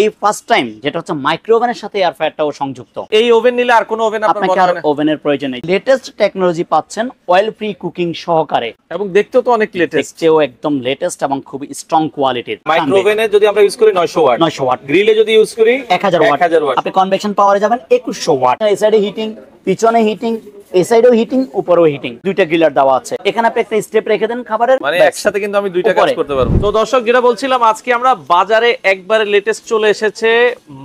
এই first time যেটা হচ্ছে মাইক্রো ওভেনের সাথে এয়ার ফ্রায়ারটাও সংযুক্ত। এই ওভেন নিলে আর কোনো ওভেন আপনার আপনাকে আর ওভেনের প্রয়োজন নেই। লেটেস্ট টেকনোলজি পাচ্ছেন অয়েল ফ্রি কুকিং সহকারে। এবং দেখতেও তো অনেক লেটেস্ট দেখতেও একদম লেটেস্ট এবং খুবই স্ট্রং কোয়ালিটির মাইক্রো ওভেনে যদি আমরা ইউজ করি 900 ওয়াট 900 ওয়াট গ্রিলে যদি ইউজ করি এক হাজার ওয়াট 1000 ওয়াট আপনি কনভেকশন পাওয়ারে যাবেন একুশশো ওয়াট এই সাইডে হিটিং পিছনে হিটিং এই সাইডেও হিটিং উপরেও হিটিং দুইটা গ্রিলার দেওয়া আছে। এখানে আপনি একটা স্টেপ রেখে দেন খাবারের মানে একসাথে কিন্তু আমি দুইটা কাজ করতে পারব। তো দর্শক যেটা বলছিলাম আজকে আমরা বাজারে একবারে লেটেস্ট চলে এসেছে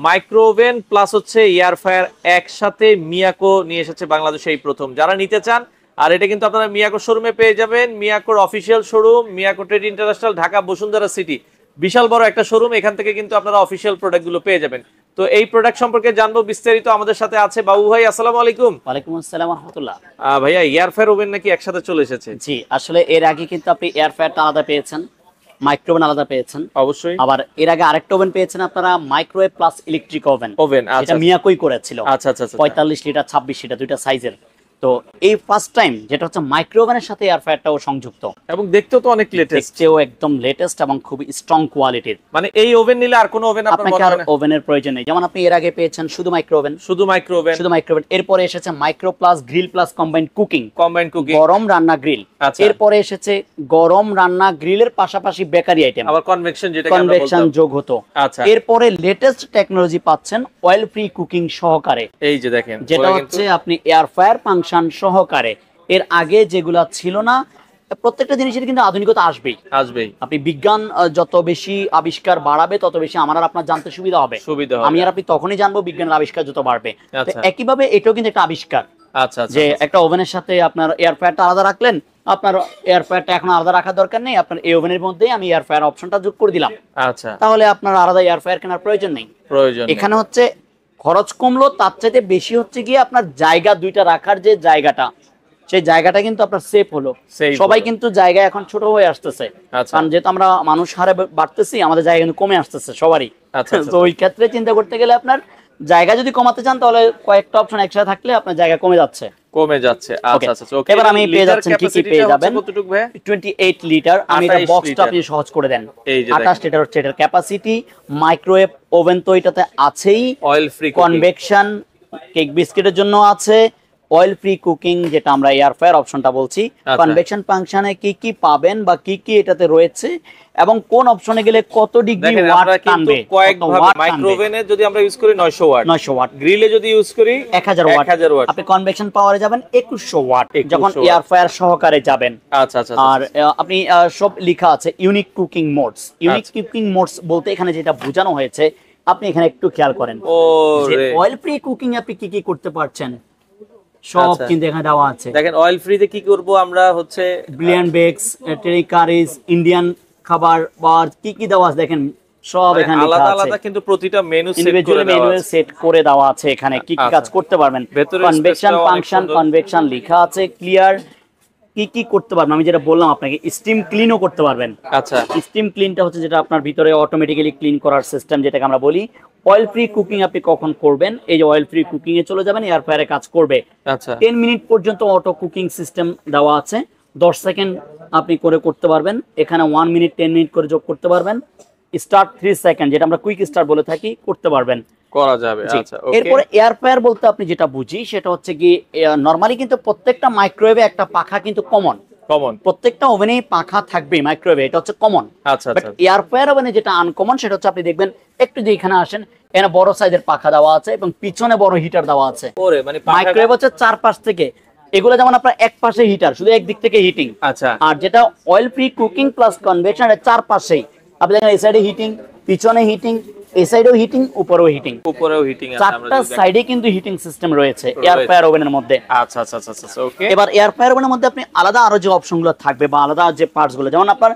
মাইক্রো ওভেন প্লাস হচ্ছে এয়ার ফায়ার একসাথে মিয়াকো নিয়ে এসেছে বাংলাদেশে এই প্রথম। যারা নিতে চান আর এটা কিন্তু আপনারা মিয়াকো শোরুমে পেয়ে যাবেন। মিয়াকোর official showroom Miyako trade international Dhaka Bashundhara city বিশাল বড় একটা শোরুম এখান থেকে কিন্তু আপনারা অফিসিয়াল প্রোডাক্টগুলো পেয়ে যাবেন। তো এই প্রোডাক্ট সম্পর্কে জানব বিস্তারিত আমাদের সাথে আছে বাবু ভাই আসসালামু আলাইকুম। ওয়ালাইকুম আসসালাম রাহমাতুল্লাহ। ভাইয়া এয়ার ফায়ার ওভেন নাকি একসাথে চলে এসেছে? জি আসলে এর আগে কিন্তু আপনি এয়ার ফ্রায়ারটা আলাদা পেয়েছেন মাইক্রোওভেন আলাদা পেয়েছেন। অবশ্যই। আবার এর আগে আরেকটা ওভেন পেয়েছেন আপনারা microwave plus electric oven oven আচ্ছা মিয়াকই করেছিল। আচ্ছা আচ্ছা আচ্ছা। পঁয়তাল্লিশ লিটার ছাব্বিশ লিটার দুইটা সাইজের তো এই ফার্স্ট টাইম যেটা হচ্ছে মাইক্রো ওভেনের সাথে এয়ার ফ্রায়ারটাও সংযুক্ত। এবং দেখতেও তো অনেক লেটেস্ট দেখতেও একদম লেটেস্ট এবং খুবই স্ট্রং কোয়ালিটির মানে এই ওভেন নিলে আর কোনো ওভেন আপনার আর ওভেনের প্রয়োজন নেই। যেমন আপনি এর আগে পেয়েছেন শুধু মাইক্রো ওভেন শুধু মাইক্রো ওভেন শুধু মাইক্রো ওভেন এরপরে এসেছে micro plus grill plus combined cooking combined cooking গরম রান্না গ্রিল আচ্ছা। এরপরে এসেছে গরম রান্না গ্রিলের পাশাপাশি বেকারি আইটেম আবার কনভেকশন যেটা আমরা কনভেকশন যোগ হতো। আচ্ছা। এরপরে লেটেস্ট টেকনোলজি পাচ্ছেন অয়েল ফ্রি কুকিং সহকারে। এই যে দেখেন যেটা হচ্ছে আপনি এয়ার ফায়ার ফাংশন সহকারে। এর আগে যেগুলা ছিল না প্রত্যেকটা জিনিসের কিন্তু আধুনিকতা আসবেই। আসবেই। আপনি বিজ্ঞান যত বেশি আবিষ্কার বাড়াবে তত বেশি আমার আর আপনার জানতে সুবিধা হবে। সুবিধা আমি আর আপনি তখনই জানব বিজ্ঞানের আবিষ্কার যত বাড়বে। আচ্ছা। একইভাবে এটাও কিন্তু একটা আবিষ্কার। আচ্ছা আচ্ছা যে একটা ওভেনের সাথে আপনার এয়ার ফ্রায়ারটা আলাদা রাখলেন আপনার এয়ার ফ্রায়ারটা এখন আলাদা রাখার দরকার নেই আপনার এই ওভেনের মধ্যেই আমি এয়ার ফ্রায়ার অপশনটা যোগ করে দিলাম। আচ্ছা। তাহলে আপনার আলাদা এয়ার ফ্রায়ার কেনার প্রয়োজন নেই। প্রয়োজন এখানে হচ্ছে খরচ কমলো তার চাইতে বেশি হচ্ছে গিয়ে আপনার জায়গা দুইটা রাখার যে জায়গাটা সেই জায়গাটা কিন্তু আপনার সেফ হলো সবাই কিন্তু জায়গা এখন ছোট হয়ে আসতেছে আচ্ছা। কারণ যেহেতু আমরা মানুষ হারে বাড়তেছি আমাদের জায়গা কিন্তু কমে আসতেছে সবারই আচ্ছা, আচ্ছা। তো ওই ক্ষেত্রে চিন্তা করতে গেলে আপনার জায়গা যদি কমাতে চান তাহলে কয়েকটা অপশন একসাথে থাকলে আপনার জায়গা কমে যাচ্ছে। কমে যাচ্ছে। আচ্ছা আচ্ছা ওকে এবার আমি পেয়ে যাচ্ছি যাচ্ছেন কি কি পেয়ে যাবেন? কতটুকু ভাই? টোয়েন্টি এইট লিটার আমি এটা বক্সটা আপনি সহজ করে দেন। এই যে আঠাশ লিটার হচ্ছে এটার ক্যাপাসিটি মাইক্রোওয়েভ ওভেন তো এটাতে আছেই। অয়েল ফ্রি কনভেকশন কেক বিস্কিটের জন্য আছে। অয়েল ফ্রি কুকিং যেটা আমরা এয়ার ফায়ার অপশনটা বলছি আচ্ছা। কনভেকশন ফাংশনে কি কি পাবেন বা কি কি এটাতে রয়েছে এবং কোন অপশনে গেলে কত ডিগ্রি ওয়াট টানবে কয়েক কত ওয়াট মাইক্রো যদি আমরা ইউজ করি 900 ওয়াট 900 ওয়াট গ্রিলে যদি ইউজ করি 1000 ওয়াট 1000 ওয়াট আপনি কনভেকশন পাওয়ারে যাবেন 2100 ওয়াট যখন এয়ার ফায়ার সহকারে যাবেন। আচ্ছা আচ্ছা আচ্ছা, আর আপনি সব লেখা আছে ইউনিক কুকিং মোডস ইউনিক আচ্ছা। কুকিং মোডস বলতে এখানে যেটা বোঝানো হয়েছে আপনি এখানে একটু খেয়াল করেন। অয়েল ফ্রি কুকিং আপনি কি কি করতে পারছেন? সব আচ্ছা। কিন্তু এখানে দেওয়া আছে দেখেন অয়েল ফ্রিতে কি করব আমরা হচ্ছে ব্রিলিয়ান বেকস টেরি কারিজ ইন্ডিয়ান খাবার বা কি কি দেওয়া আছে দেখেন সব মানে এখানে আলাদা আলাদা কিন্তু প্রতিটা মেনু সেট করে দেওয়া আছে। সেট করে দেওয়া আছে এখানে কি কি আচ্ছা। কাজ করতে পারবেন কনভেকশন ফাংশন। কনভেকশন লেখা আছে ক্লিয়ার কি কি করতে পারবেন? আমি যেটা বললাম আপনাকে স্টিম ক্লিনও করতে পারবেন। আচ্ছা। স্টিম ক্লিনটা হচ্ছে যেটা আপনার ভিতরে অটোমেটিক্যালি ক্লিন করার সিস্টেম যেটাকে আমরা বলি। অয়েল ফ্রি কুকিং আপনি কখন করবেন? এই যে অয়েল ফ্রি কুকিং এ চলে যাবেন এয়ার ফায়ারে কাজ করবে। আচ্ছা। টেন মিনিট পর্যন্ত অটো কুকিং সিস্টেম দেওয়া আছে। দশ সেকেন্ড আপনি করে করতে পারবেন। এখানে ওয়ান মিনিট টেন মিনিট করে যোগ করতে পারবেন। স্টার্ট থ্রি সেকেন্ড যেটা আমরা কুইক স্টার্ট বলে থাকি করতে পারবেন। করা যাবে আচ্ছা ওকে এরপরে এয়ার ফায়ার বলতে আপনি যেটা বুঝি সেটা হচ্ছে কি নর্মালি কিন্তু প্রত্যেকটা মাইক্রোওয়েভে একটা পাখা কিন্তু কমন কমন প্রত্যেকটা ওভেনেই পাখা থাকবে মাইক্রোওয়েভে এটা হচ্ছে কমন আচ্ছা বাট এয়ার ফায়ার ওভেনে যেটা আনকমন সেটা হচ্ছে আপনি দেখবেন একটু যে এখানে আসেন এখানে বড় সাইজের পাখা দেওয়া আছে এবং পিছনে বড় হিটার দেওয়া আছে। ওরে মানে মাইক্রোওয়েভ হচ্ছে চার পাশ থেকে এগুলো যেমন আপনার এক পাশে হিটার শুধু একদিক থেকে হিটিং আচ্ছা। আর যেটা oil free cooking plus convection চার পাশেই আপনি দেখেন এই সাইডে হিটিং পিছনে হিটিং এই সাইডেও হিটিং উপরেও হিটিং উপরেও হিটিং চারটা। সাইডে কিন্তু হিটিং সিস্টেম রয়েছে এয়ার ফায়ার ওভেনের মধ্যে। আচ্ছা আচ্ছা আচ্ছা আচ্ছা ওকে এবার এয়ার ফায়ার ওভেনের মধ্যে আপনি আলাদা আরও যে অপশনগুলো থাকবে বা আলাদা যে যেমন আপনার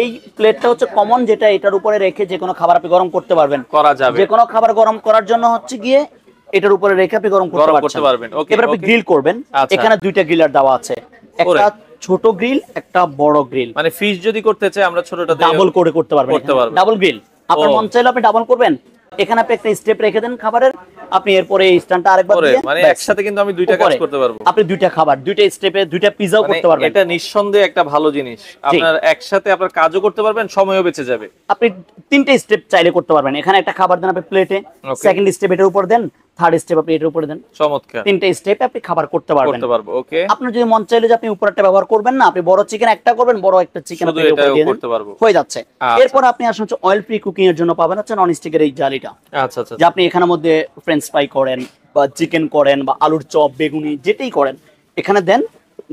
এই প্লেটটা হচ্ছে কমন যেটা এটার উপরে রেখে যে কোনো খাবার আপনি গরম করতে পারবেন। করা যাবে। যে কোনো খাবার গরম করার জন্য হচ্ছে গিয়ে এটার উপরে রেখে আপনি গরম করতে পারবেন, এবার আপনি গ্রিল করবেন। আচ্ছা। এখানে দুইটা গ্রিলার দেওয়া আছে। একটা ছোট গ্রিল একটা বড় গ্রিল মানে ফিশ যদি করতে চাই আমরা ছোটটা ডাবল করে করতে পারবেন। ডাবল গ্রিল আপনার মন চাইলে আপনি ডাবল করবেন? এখানে আপনি একটা স্টেপ রেখে দেন খাবারের। আপনি এরপরে এই স্ট্যান্ডটা আরেকবার দিয়ে মানে একসাথে কিন্তু আমি দুইটা কাজ করতে পারব। আপনি দুইটা খাবার দুইটা স্টেপে দুইটা পিজাও মানে করতে পারবেন। এটা নিঃসন্দেহে একটা ভালো জিনিস। আপনার একসাথে আপনার কাজও করতে পারবেন সময়ও বেঁচে যাবে। আপনি তিনটা স্টেপ চাইলে করতে পারবেন। এখানে একটা খাবার দেন আপনি প্লেটে সেকেন্ড স্টেপ এটার উপর দেন। থার্ড স্টেপ আপনি এটার উপরে দেন। চমৎকার। তিনটে স্টেপে আপনি খাবার করতে পারবেন। করতে পারব ওকে আপনার যদি মন চাইলে যে আপনি উপরটা ব্যবহার করবেন না আপনি বড় চিকেন একটা করবেন বড় একটা চিকেন আপনি উপর দিয়ে করতে পারব। হয়ে যাচ্ছে। আচ্ছা। এরপর আপনি আসুন হচ্ছে অয়েল ফ্রি কুকিং এর জন্য পাবেন হচ্ছে নন স্টিকের এই জালিটা। আচ্ছা আচ্ছা যে আপনি এখানের মধ্যে ফ্রেঞ্চ ফ্রাই করেন বা চিকেন করেন বা আলুর চপ বেগুনি যেটাই করেন এখানে দেন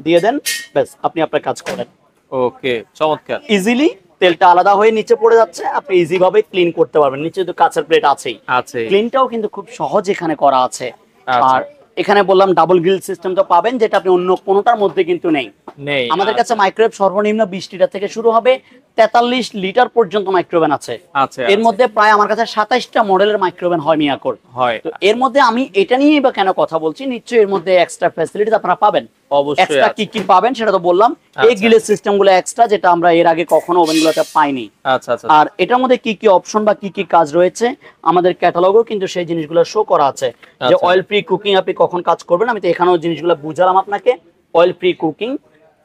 দিয়ে দেন ব্যাস আপনি আপনার কাজ করেন। ওকে চমৎকার। ইজিলি তেলটা আলাদা হয়ে নিচে পড়ে যাচ্ছে আপনি ইজি ভাবে ক্লিন করতে পারবেন। নিচে তো কাঁচের প্লেট আছেই। আছে ক্লিনটাও কিন্তু খুব সহজ এখানে করা আছে। আচ্ছা। আর এখানে বললাম ডাবল গ্রিল সিস্টেম তো পাবেন যেটা আপনি অন্য কোনোটার মধ্যে কিন্তু নেই। নেই আমাদের কাছে মাইক্রোওয়েভ সর্বনিম্ন বিশ লিটার থেকে শুরু হবে। তেতাল্লিশ লিটার পর্যন্ত মাইক্রোওভেন আছে। এর মধ্যে প্রায় আমার কাছে সাতাইশটা মডেলের মাইক্রোওভেন হয় মিয়াকোর হয়। তো এর মধ্যে আমি এটা নিয়েই বা কেন কথা বলছি নিশ্চয়ই এর মধ্যে এক্সট্রা ফ্যাসিলিটিস আপনারা পাবেন। এক্সট্রা কি কি পাবেন সেটা তো বললাম। এই আচ্ছা। গ্রিলের সিস্টেমগুলো এক্সট্রা যেটা আমরা এর আগে কখনো ওভেনগুলোতে পাইনি। আচ্ছা আচ্ছা আর এটার মধ্যে কি কি অপশন বা কি কি কাজ রয়েছে আমাদের ক্যাটালগেও কিন্তু সেই জিনিসগুলো শো করা আছে। যে। অয়েল ফ্রি কুকিং আপনি কখন কাজ করবেন আমি তো এখানেও জিনিসগুলো বুঝালাম আপনাকে। Oil free cooking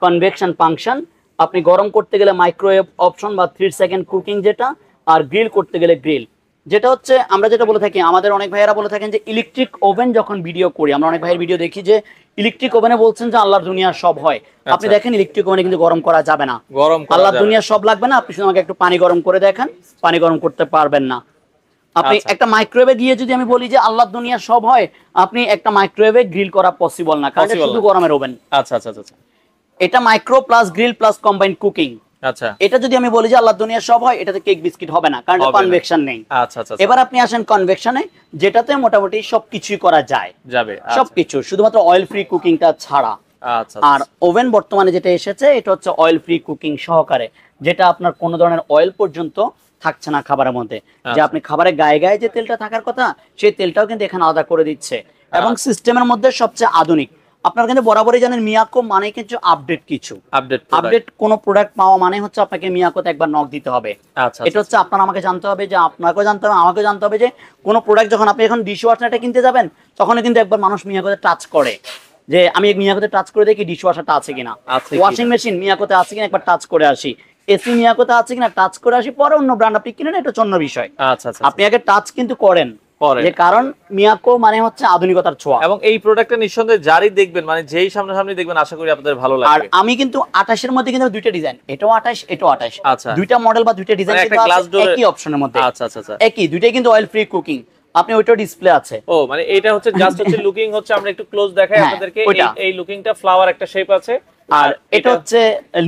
convection function আপনি গরম করতে গেলে মাইক্রোওয়েভ অপশন বা থ্রি সেকেন্ড কুকিং যেটা আর গ্রিল করতে গেলে গ্রিল যেটা হচ্ছে আমরা যেটা বলে থাকি আমাদের অনেক ভাইয়েরা বলে থাকেন যে ইলেকট্রিক ওভেন যখন ভিডিও করি আমরা অনেক ভাইয়ের ভিডিও দেখি যে ইলেকট্রিক ওভেনে বলছেন যে আল্লাহর দুনিয়ার সব হয়। আপনি আচ্ছা। দেখেন ইলেকট্রিক ওভেনে কিন্তু গরম করা যাবে না। গরম করা আল্লাহ দুনিয়া সব লাগবে না আপনি শুধু আমাকে একটু পানি গরম করে দেখেন পানি গরম করতে পারবেন না। আপনি আচ্ছা। একটা মাইক্রোওয়েভে গিয়ে যদি আমি বলি যে আল্লাহর দুনিয়া সব হয় আপনি একটা মাইক্রোওয়েভে গ্রিল করা পসিবল না কারণ শুধু গরমের ওভেন আচ্ছা আচ্ছা আচ্ছা আচ্ছা। এটা micro plus grill plus combined cooking আচ্ছা। এটা যদি আমি বলি যে আল্লাহ দুনিয়া সব হয় এটাতে কেক বিস্কিট হবে না কারণ কনভেকশন নেই। আচ্ছা আচ্ছা আচ্ছা। এবার আপনি আসেন কনভেকশনে যেটাতে মোটামুটি সবকিছুই করা যায়। যাবে সবকিছু শুধুমাত্র অয়েল ফ্রি কুকিংটা ছাড়া আর ওভেন বর্তমানে যেটা এসেছে এটা হচ্ছে অয়েল ফ্রি কুকিং সহকারে যেটা আপনার কোনো ধরনের অয়েল পর্যন্ত থাকছে না খাবারের মধ্যে। যে। আপনি খাবারের গায়ে গায়ে যে তেলটা থাকার কথা সেই তেলটাও কিন্তু এখানে আলাদা করে দিচ্ছে। এবং। সিস্টেমের মধ্যে সবচেয়ে আধুনিক। আপনারা কিন্তু বরাবরই জানেন মিয়াকো মানে কিন্তু আপডেট কিছু। আপডেট আপডেট কোনো প্রোডাক্ট পাওয়া মানে হচ্ছে আপনাকে মিয়াকোতে একবার নক দিতে হবে। আচ্ছা এটা হচ্ছে আপনার আমাকে জানতে হবে যে আপনাকেও জানতে হবে আমাকেও জানতে হবে যে কোনো প্রোডাক্ট যখন আপনি এখন ডিশ ওয়াশারটা কিনতে যাবেন তখন কিন্তু একবার মানুষ মিয়াকোতে টাচ করে। যে আমি মিয়াকোতে টাচ করে দেখি ডিশ ওয়াশারটা আছে কিনা। ওয়াশিং মেশিন মিয়াকোতে আছে কিনা একবার টাচ করে আসি। এসি মিয়াকোতে আছে কিনা টাচ করে আসি পরে অন্য ব্র্যান্ড আপনি কিনেন এটা অন্য বিষয়। আচ্ছা আচ্ছা আপনি আগে টাচ কিন্তু করেন। যে কারণ মিয়াকো মানে হচ্ছে আধুনিকতার ছোঁয়া। এবং এই প্রোডাক্টটা নিঃসন্দেহে যারই দেখবেন মানে যেই সামনাসামনি দেখবেন আশা করি আপনাদের ভালো আর আমি কিন্তু আঠাশের মধ্যে কিন্তু দুইটা ডিজাইন এটাও আঠাশ এটাও আঠাশ। আচ্ছা। দুইটা মডেল বা দুইটা ডিজাইন মানে এর- একই অপশনের মধ্যে। আচ্ছা আচ্ছা আচ্ছা। একই দুইটাই কিন্তু অয়েল ফ্রি কুকিং আপনি ওইটা ডিসপ্লে আছে। ও মানে এটা হচ্ছে জাস্ট হচ্ছে লুকিং হচ্ছে আমরা একটু ক্লোজ দেখাই হ্যাঁ, আপনাদেরকে। এই- এই লুকিংটা ফ্লাওয়ার একটা শেপ আছে। আর এটা হচ্ছে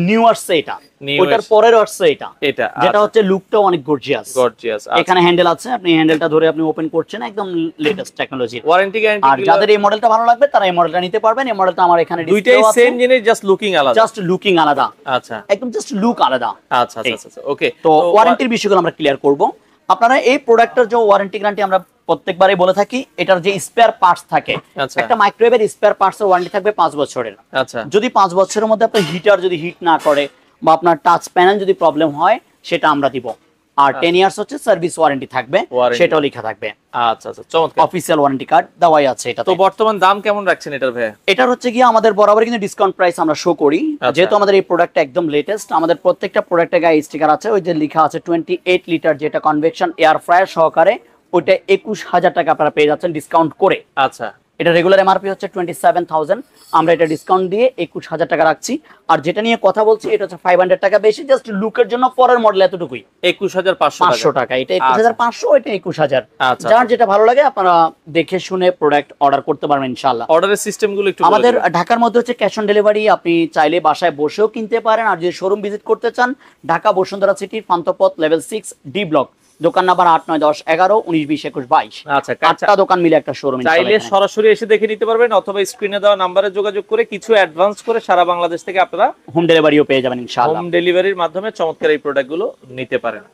নিউ আসছে এটা। ওটার পরের আসছে এটা। এটা যেটা হচ্ছে লুকটাও অনেক গর্জিয়াস গর্জিয়াস এখানে হ্যান্ডেল আছে আপনি হ্যান্ডেলটা ধরে আপনি ওপেন করছেন একদম লেটেস্ট টেকনোলজি ওয়ারেন্টি গ্যারান্টি আর যাদের এই মডেলটা ভালো লাগবে তারা এই মডেলটা নিতে পারবেন। এই মডেলটা আমার এখানে দুইটাই সেম জিনিস জাস্ট লুকিং আলাদা। জাস্ট লুকিং আলাদা। আচ্ছা। একদম জাস্ট লুক আলাদা। আচ্ছা আচ্ছা আচ্ছা ওকে তো ওয়ারেন্টির বিষয়গুলো আমরা ক্লিয়ার করব। আপনারা এই প্রোডাক্টের যে ওয়ারেন্টি গ্যারান্টি আমরা প্রত্যেকবারই বলে থাকি এটার যে স্পেয়ার পার্টস থাকে আচ্ছা। একটা মাইক্রোওয়েভের স্পেয়ার পার্টস এর ওয়ারেন্টি থাকবে পাঁচ বছরের। আচ্ছা। যদি পাঁচ বছরের মধ্যে আপনার হিটার যদি হিট না করে বা আপনার টাচ প্যানেল যদি প্রবলেম হয় সেটা আমরা দিব। আর টেন ইয়ার্স হচ্ছে সার্ভিস ওয়ারেন্টি থাকবে সেটাও লেখা থাকবে। আচ্ছা আচ্ছা চমৎকার। অফিসিয়াল ওয়ারেন্টি কার্ড দেওয়াই আছে এটা তো বর্তমান দাম কেমন রাখছেন এটার ভাই? এটার হচ্ছে গিয়ে আমাদের বরাবর কিন্তু ডিসকাউন্ট প্রাইস আমরা শো করি। আচ্ছা। যেহেতু আমাদের এই প্রোডাক্টটা একদম লেটেস্ট আমাদের প্রত্যেকটা প্রোডাক্টের গায়ে স্টিকার আছে ওই যে লেখা আছে টোয়েন্টি এইট লিটার যেটা কনভেকশন এয়ার ফ্রায়ার সহকারে ওইটা একুশ হাজার টাকা আপনারা পেয়ে যাচ্ছেন ডিসকাউন্ট করে। আচ্ছা। এটা রেগুলার এমআরপি হচ্ছে টোয়েন্টি সেভেন থাউজেন্ড আমরা এটা ডিসকাউন্ট দিয়ে একুশ হাজার টাকা রাখছি। আর যেটা নিয়ে কথা বলছি এটা হচ্ছে ফাইভ হান্ড্রেড টাকা বেশি জাস্ট লুকের জন্য পরের মডেল এতটুকুই। একুশ হাজার পাঁচশো টাকা। এটা একুশ হাজার পাঁচশো এটা একুশ হাজার। আচ্ছা, যার যেটা ভালো লাগে আপনারা দেখে শুনে প্রোডাক্ট অর্ডার করতে পারবেন ইনশাল্লাহ অর্ডারের সিস্টেমগুলো একটু আমাদের ঢাকার মধ্যে হচ্ছে ক্যাশ অন ডেলিভারি আপনি চাইলে বাসায় বসেও কিনতে পারেন। আর যদি শোরুম ভিজিট করতে চান ঢাকা বসুন্ধরা সিটির Panthapath level six D block দোকান নাম্বার আট নয় দশ এগারো উনিশ বিশ একুশ বাইশ। আচ্ছা আটটা দোকান মিলে একটা শোরুম চাইলে সরাসরি এসে দেখে নিতে পারবেন অথবা স্ক্রিনে দেওয়া নাম্বারে যোগাযোগ করে কিছু অ্যাডভান্স করে সারা বাংলাদেশ থেকে আপনারা হোম ডেলিভারিও পেয়ে যাবেন ইনশাআল্লাহ। হোম ডেলিভারির মাধ্যমে চমৎকার এই প্রোডাক্টগুলো নিতে পারেন।